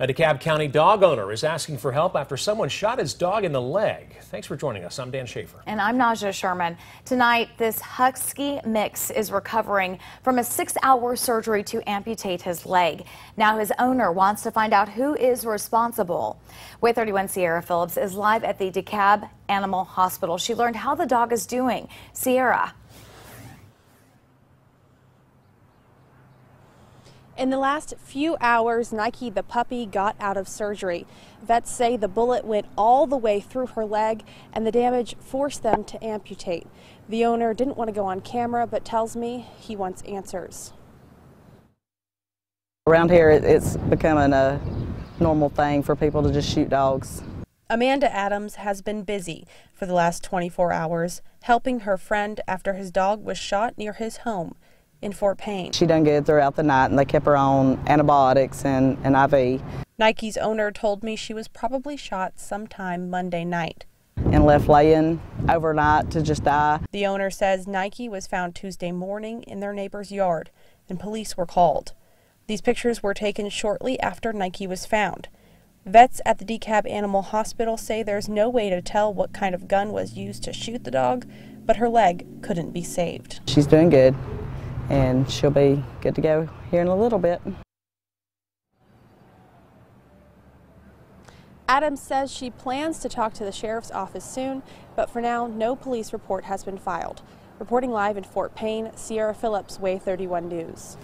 A DeKalb County dog owner is asking for help after someone shot his dog in the leg. Thanks for joining us. I'm Dan Schaefer. And I'm Naja Sherman. Tonight, this Husky mix is recovering from a six hour surgery to amputate his leg. Now, his owner wants to find out who is responsible. WAAY 31 Sierra Phillips is live at the DeKalb Animal Hospital. She learned how the dog is doing. Sierra. In the last few hours, Nike the puppy got out of surgery. Vets say the bullet went all the way through her leg and the damage forced them to amputate. The owner didn't want to go on camera but tells me he wants answers. Around here, it's becoming a normal thing for people to just shoot dogs. Amanda Adams has been busy for the last 24 hours helping her friend after his dog was shot near his home in Fort Payne. She done good throughout the night and they kept her on antibiotics and an IV. Nike's owner told me she was probably shot sometime Monday night. And left laying overnight to just die. The owner says Nike was found Tuesday morning in their neighbor's yard and police were called. These pictures were taken shortly after Nike was found. Vets at the DeKalb Animal Hospital say there's no way to tell what kind of gun was used to shoot the dog, but her leg couldn't be saved. She's doing good and she'll be good to go here in a little bit. Adams says she plans to talk to the sheriff's office soon, but for now, no police report has been filed. Reporting live in Fort Payne, Sierra Phillips, WAAY 31 News.